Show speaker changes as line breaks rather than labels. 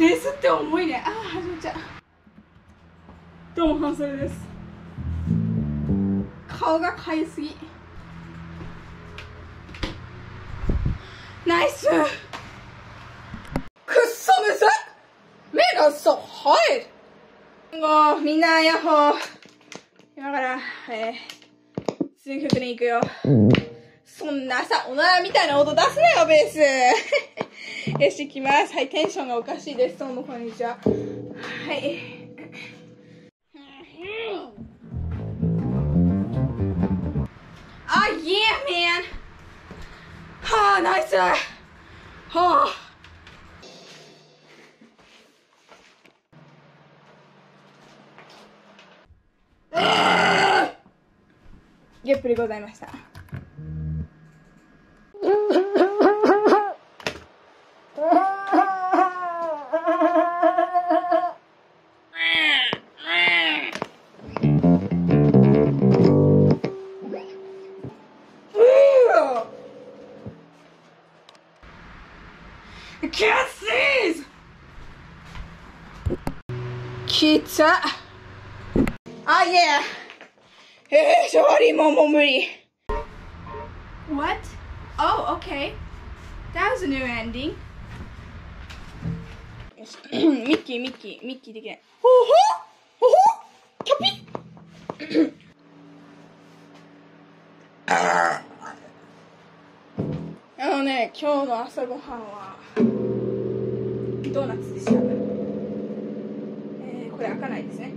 ベースって重いね。ああ始まっちゃう。どうも半袖です。顔がかゆすぎ。ナイス。くっそむず目がそうはい。もうみんなヤッホー今からえー、新曲に行くよ。そんなさ、おならみたいな音出すなよ、ベース。よし、行きます。はい、テンションがおかしいです。どうも、こんにちは。はい。あ、yeah, man! はあ、ナイスはあ。ゲップでございました。キャッシーズきたあ、いやえー、勝利ももう無理 What? Oh, okay. That was a new ending. よしミッキー、ミッキー、ミッキーできない。ほほほほキャピあのね、今日の朝ごはんは、ドーナツでした。えー、これ開かないですね。